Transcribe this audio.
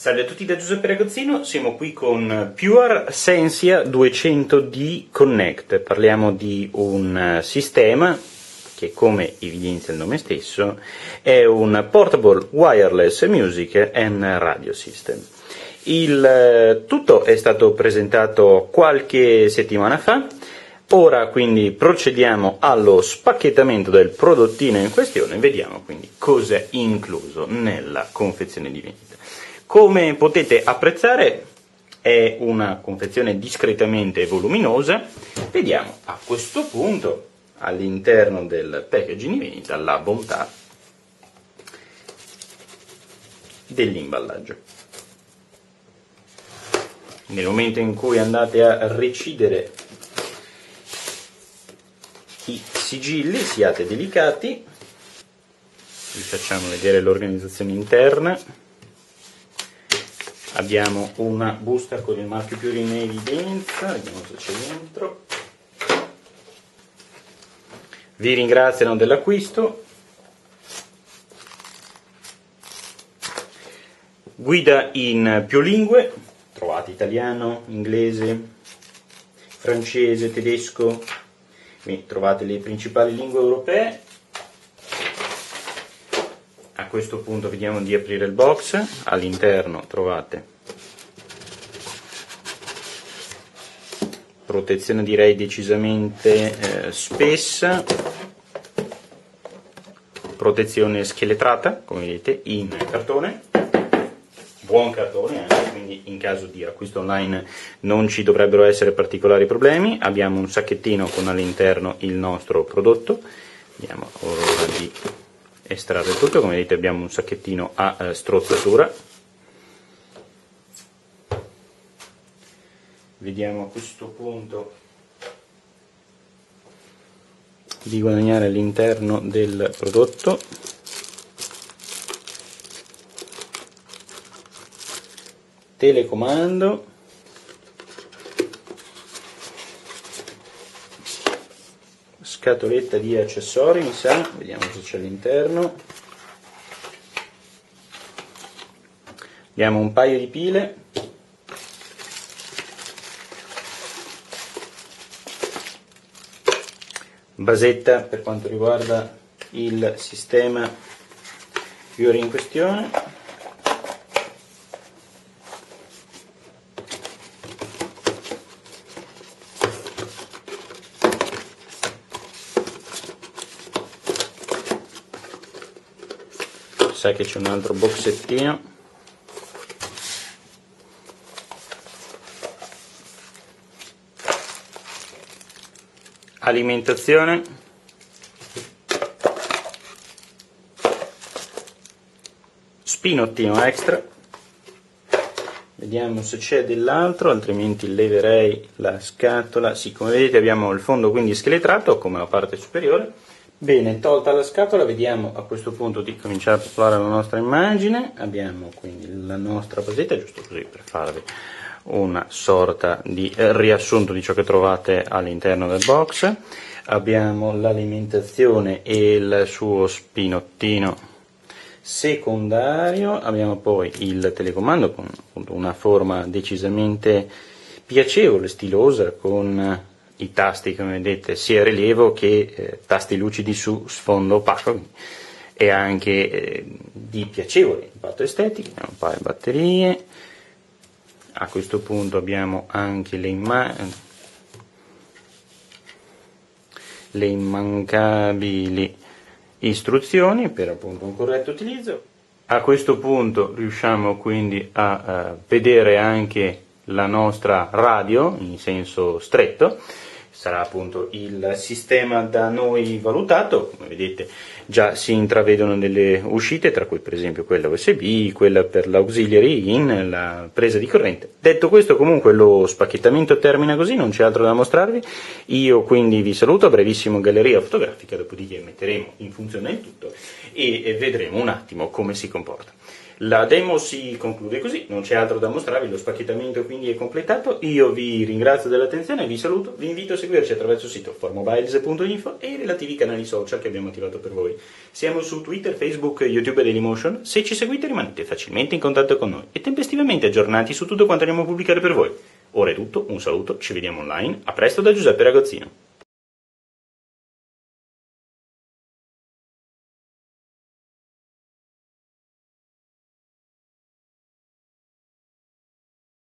Salve a tutti da Giuseppe Ragazzino, siamo qui con Pure Sensia 200D Connect. Parliamo di un sistema che, come evidenzia il nome stesso, è un Portable Wireless Music and Radio System. Il eh, tutto è stato presentato qualche settimana fa, ora quindi procediamo allo spacchettamento del prodottino in questione e vediamo quindi cosa è incluso nella confezione di vendita. Come potete apprezzare è una confezione discretamente voluminosa. Vediamo a questo punto all'interno del packaging di vendita la bontà dell'imballaggio. Nel momento in cui andate a recidere i sigilli, siate delicati, vi facciamo vedere l'organizzazione interna abbiamo una busta con il marchio più in evidenza, vediamo se c'è dentro. Vi ringraziano dell'acquisto. Guida in più lingue, trovate italiano, inglese, francese, tedesco, Qui trovate le principali lingue europee questo punto vediamo di aprire il box, all'interno trovate protezione direi decisamente eh, spessa, protezione scheletrata come vedete in cartone, buon cartone anche, quindi in caso di acquisto online non ci dovrebbero essere particolari problemi, abbiamo un sacchettino con all'interno il nostro prodotto, vediamo ora di estrarre tutto, come vedete abbiamo un sacchettino a eh, strozzatura. Vediamo a questo punto di guadagnare all'interno del prodotto. Telecomando scatoletta di accessori mi sa, vediamo se c'è all'interno. Abbiamo un paio di pile. Basetta per quanto riguarda il sistema Fiori in questione. Sa che c'è un altro boxettino. Alimentazione. Spinottino extra. Vediamo se c'è dell'altro altrimenti leverei la scatola. Sì come vedete abbiamo il fondo quindi scheletrato come la parte superiore Bene, tolta la scatola, vediamo a questo punto di cominciare a popolare la nostra immagine. Abbiamo quindi la nostra basetta, giusto così per farvi una sorta di riassunto di ciò che trovate all'interno del box. Abbiamo l'alimentazione e il suo spinottino secondario, abbiamo poi il telecomando con una forma decisamente piacevole, stilosa, con i tasti, come vedete, sia rilievo che eh, tasti lucidi su sfondo opaco e anche eh, di piacevole impatto estetico. Abbiamo un paio di batterie. A questo punto abbiamo anche le, imma- le immancabili istruzioni per appunto un corretto utilizzo. A questo punto riusciamo quindi a uh, vedere anche la nostra radio in senso stretto sarà appunto il sistema da noi valutato, come vedete già si intravedono delle uscite, tra cui per esempio quella USB, quella per l'auxiliary in, la presa di corrente. Detto questo comunque lo spacchettamento termina così, non c'è altro da mostrarvi, io quindi vi saluto, a brevissimo galleria fotografica, dopodiché metteremo in funzione il tutto e vedremo un attimo come si comporta. La demo si conclude così, non c'è altro da mostrarvi, lo spacchettamento quindi è completato. Io vi ringrazio dell'attenzione, vi saluto, vi invito a seguirci attraverso il sito formobiles.info e i relativi canali social che abbiamo attivato per voi. Siamo su Twitter, Facebook, YouTube e Dailymotion. Se ci seguite rimanete facilmente in contatto con noi e tempestivamente aggiornati su tutto quanto andiamo a pubblicare per voi. Ora è tutto, un saluto, ci vediamo online, a presto da Giuseppe Ragazzino.